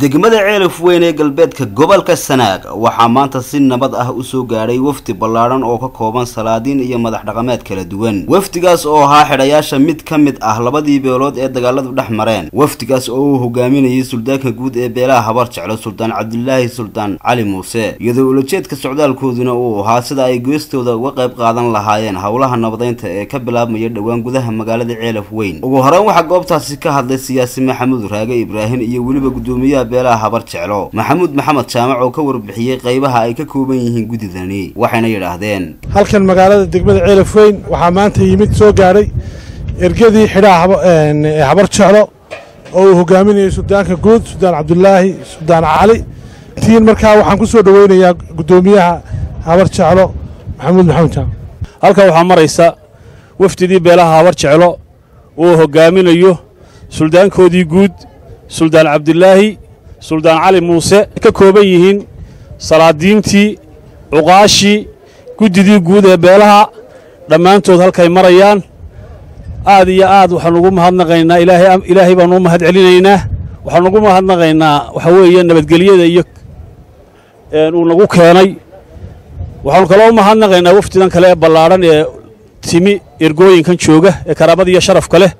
degmada ceelaf weyn ee galbeedka gobolka sanaag. Waxaa maanta si nabad ah u soo gaadhay wafdi ballaadhan oo ka kooban salaadiin iyo madax dhaqameed kala duwan. Wafdigaas oo ahaa xidhayaasha mid ka mid ah labadii beelood ee dagaaladu dhex mareen. Wafdigaas oo uu hogaaminayay suldaanka guud ee beelaha habar jeclo suldaan cabdilaahi suldaan cali muuse. Iyadoo ulajeedka socdaalkooduna uu ahaa sida ay geestooda uga qayb qaadan lahaayeen howlaha nabadeynta ee ka bilaabmaya dhowaan gudaha magaalada ceelaf weyn. Ugu horeyn waxaa goobtaasi ka hadlay siyaasi maxamuud raage ibraahim iyo weliba gudoomiyaha beelaha habar jeclo. Maxamuud maxamed jaamac oo ka warbixiyey qaybaha ay ka kooban yihiin guddidani waxayna yidhaahdeen halkan magaalada degmada ceelaf weyn waxaa maanta yimid soo gaadhay ergadii xidhaha habar jeclo oo uu hogaaminayay suldaanka guud suldaan cabdulaahi suldaan cali. Tiin markaa waxaan ku soo dhoweynayaa guddoomiyaha habar jeclo maxamuud maxamed jaamac halkan waxaa maraysa wafdidii beelaha habar jeclo uu hogaaminayo suldaankoodii guud suldaan cabdilaahi suldaan cali muuse ka kooban yihiin salaadiintii cuqaashii guddidii guud ee beelaha. Dhammaantood halkay marayaan aad iyo aad waxaan ugu mahadnaqaynaa ilaahay baanu u mahad celinaynaa waxaan ugu mahadnaqaynaa waxaa weeye nabadgelyada iyo uu nagu keenay. Waxaanu kaloo u mahadnaqaynaa wafdidan kale ee ballaadhan ee timi ergooyinkan jooga ee karaamada iyo sharafka leh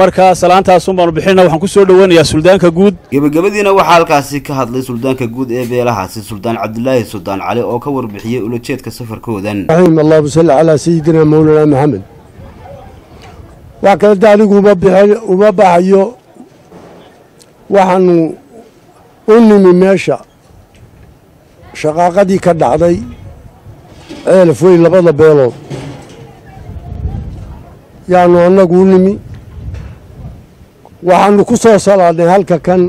markaa salaantaasun baanu bixinna waxaan ku soo dhoweynayaa suldaanka guud. Gebagabadiina waxaa halkaasi ka hadlay suldaanka guud ee beelahaasi suldaan cabdilaahi suldaan cali oo ka warbixiyey ulajeedka safarkoodan. Allahuma salli calaa sayidina mawlana maxamed wax kale da anigu uma baxayo. Waxaanu u nimi meesha. Shaqaaqadii ka dhacday ceelaf weyn labada beelood. Yaanu annagu u nimi waxaannu ku soo salaadnay halka kan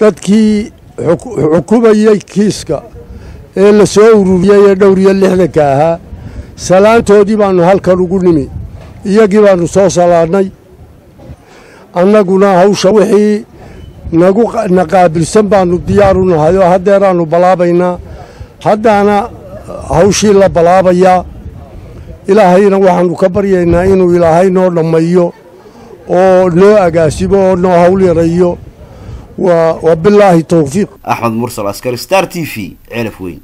dadkii xukumayey kiiska ee la soo ururiyey ee dhowr iyo lixdanka ahaa. Salaantoodii baannu halkan ugu nimi iyagii baannu soo salaadnay. Annaguna hawsha wixii nagu na qaabilsan baannu diyaaru nahay oo haddeeraannu balaabaynaa. Haddaana hawshii la balaabayaa ilaahayna waxaannu ka baryaynaa inuu ilaahay noo dhammayo oo noo agaasimo oo noo hawl yarayo wa bilaahi tawfiiq. Axmed mursal askari star t v ceelaf weyn